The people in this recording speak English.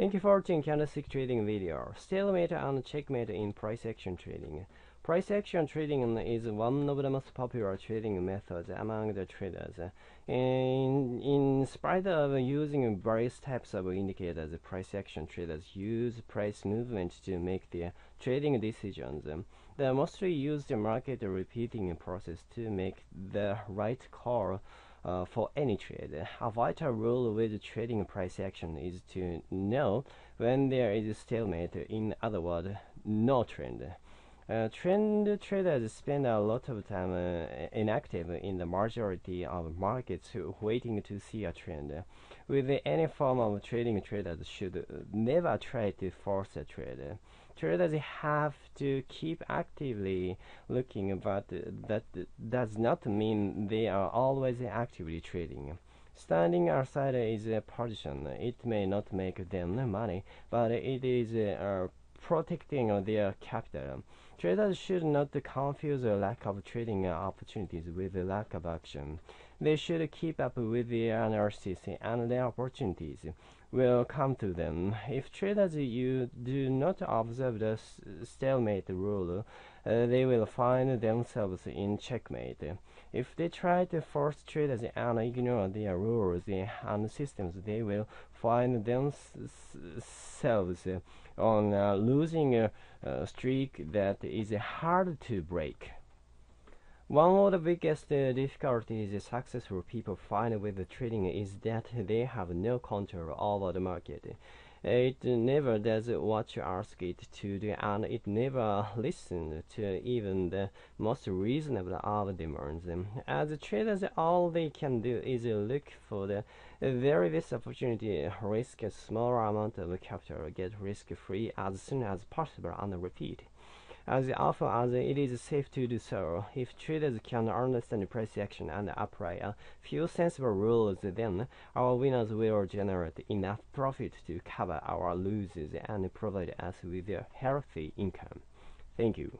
Thank you for watching candlestick trading video. Stalemate and checkmate in price action trading. Price action trading is one of the most popular trading methods among the traders. In, in spite of using various types of indicators, price action traders use price movement to make their trading decisions. They mostly use the market repeating process to make the right call uh, for any trade. A vital rule with trading price action is to know when there is a stalemate, in other words, no trend. Uh, trend traders spend a lot of time uh, inactive in the majority of markets waiting to see a trend. With any form of trading, traders should never try to force a trade. Traders have to keep actively looking, but that does not mean they are always actively trading. Standing outside is a position. It may not make them money, but it is uh, protecting their capital. Traders should not confuse a lack of trading opportunities with a lack of action. They should keep up with the analysis and the opportunities will come to them. If traders you do not observe the stalemate rule, uh, they will find themselves in checkmate. If they try to force traders and ignore their rules and systems, they will find themselves on a losing uh, streak that is hard to break. One of the biggest uh, difficulties successful people find with trading is that they have no control over the market. It never does what you ask it to do, and it never listens to even the most reasonable of demands. As traders, all they can do is look for the very best opportunity, risk a small amount of capital, get risk-free as soon as possible, and repeat as often as it is safe to do so. If traders can understand price action and apply a few sensible rules, then our winners will generate enough profit to cover our losses and provide us with a healthy income. Thank you.